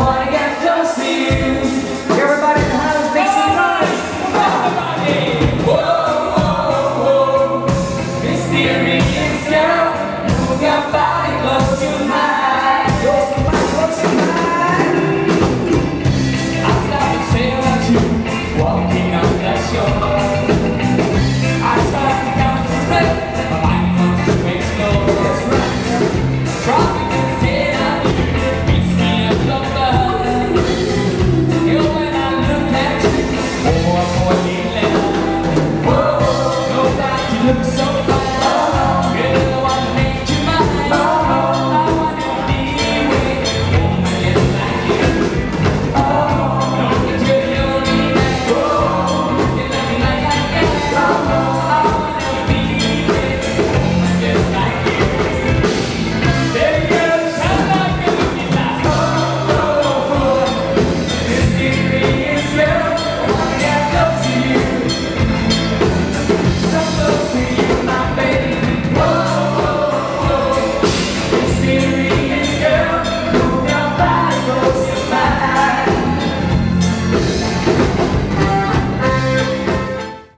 wanna get